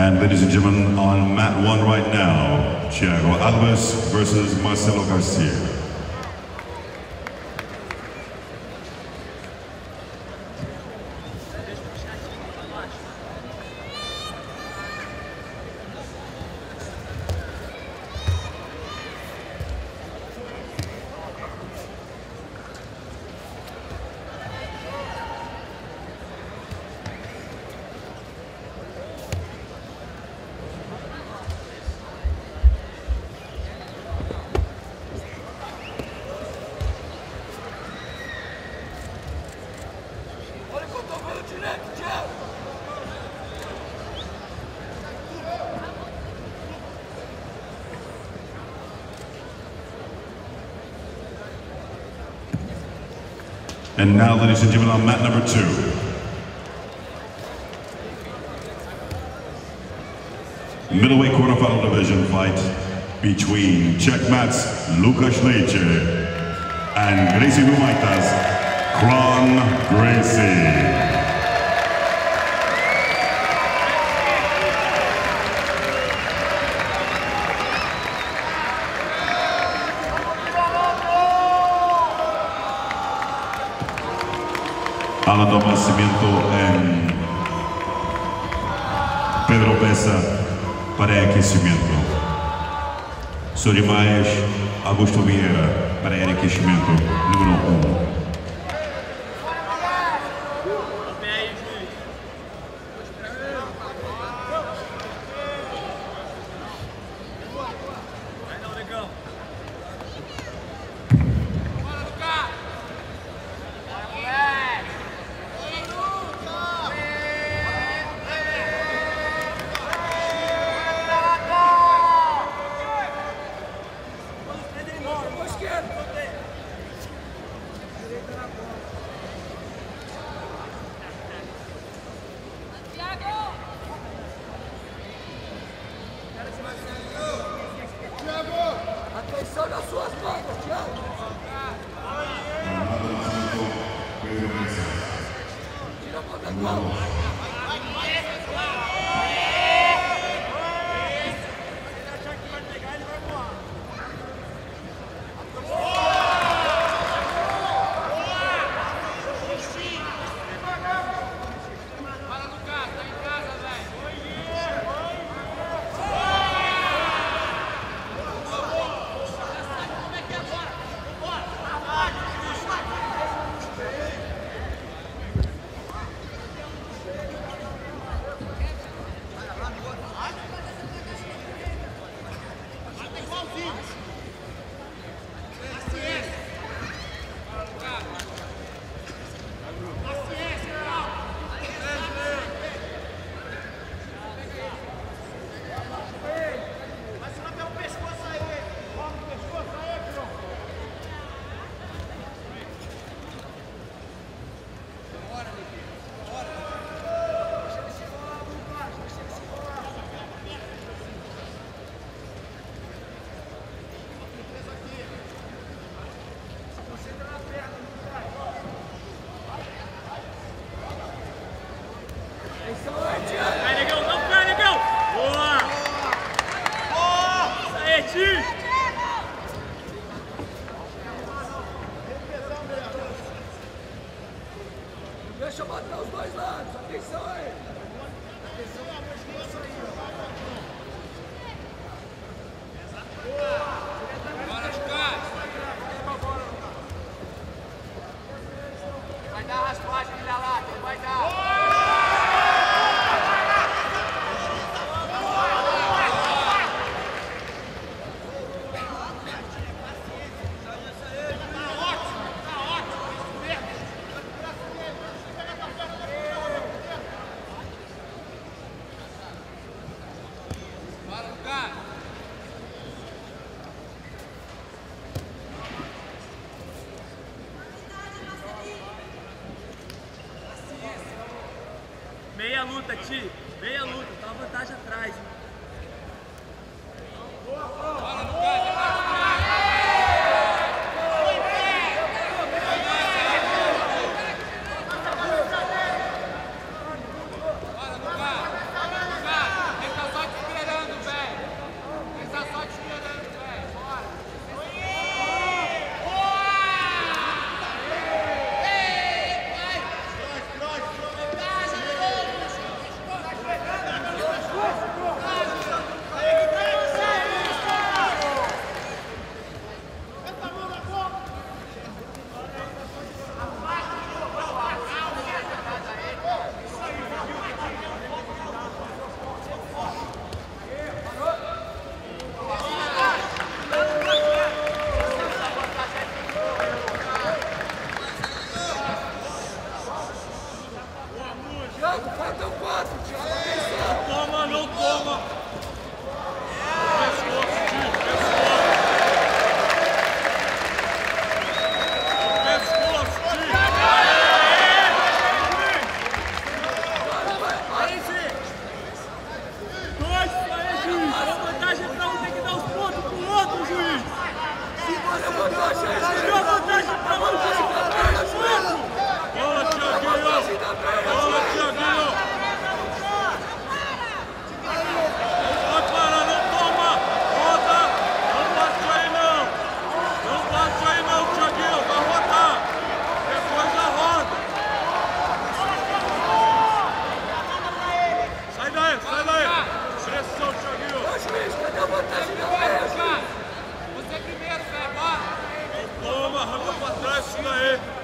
And ladies and gentlemen, on mat one right now, Tiago Alves versus Marcelo Garcia. And now, ladies and gentlemen, on mat number two. Middleweight quarterfinal division fight between Checkmat's Lucas Leite and Gracie Humaitá's, Kron Gracie. Alan do Nascimento em Pedro Bessa para aquecimento. Sorimais Augusto Vieira para aquecimento número 1. Um. Tira Tati. Meia luta. Nestle.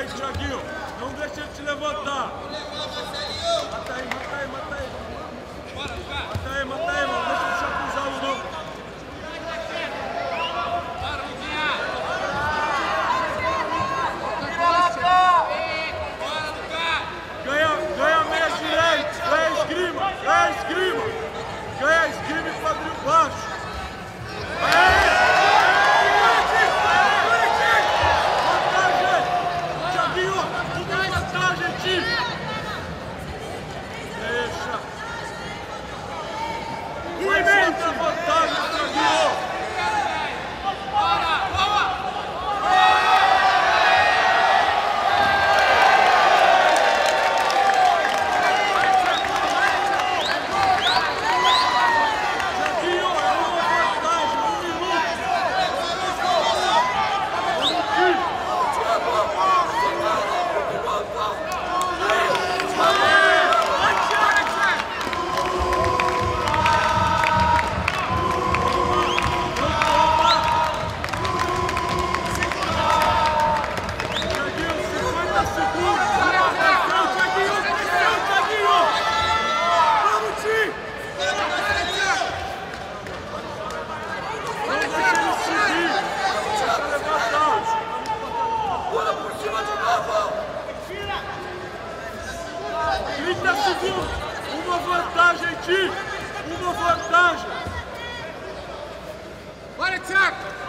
Thiaguinho. Não deixa ele te levantar. Mata aí, mata aí. garantir uma vantagem. Bora, Thiago!